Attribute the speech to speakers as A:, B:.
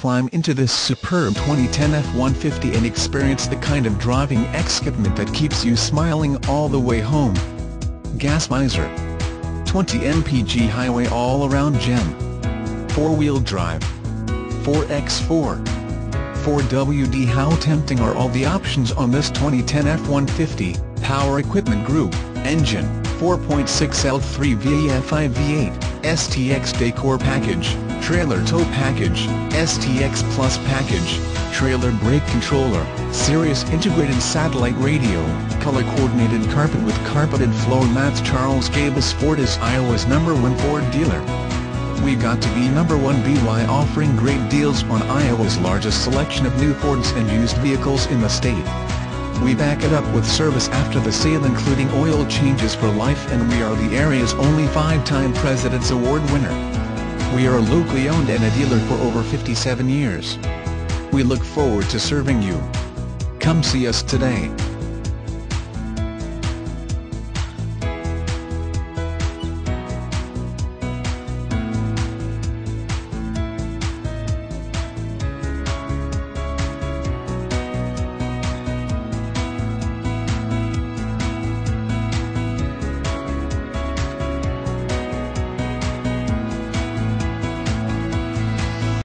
A: Climb into this superb 2010 F-150 and experience the kind of driving excitement that keeps you smiling all the way home. Gas Miser. 20 mpg highway all-around gem 4-wheel drive. 4x4 4WD How tempting are all the options on this 2010 F-150, Power Equipment Group, engine, 4.6 L 3V EFI V8, STX Decor Package, Trailer Tow Package, STX Plus Package, Trailer Brake Controller, Sirius Integrated Satellite Radio, Color-Coordinated Carpet with Carpeted Floor Mats Charles Gabus Ford is Iowa's number one Ford dealer. We got to be number one BY offering great deals on Iowa's largest selection of new Fords and used vehicles in the state. We back it up with service after the sale including oil changes for life and we are the area's only five-time President's Award winner. We are a locally owned and a dealer for over 57 years. We look forward to serving you. Come see us today.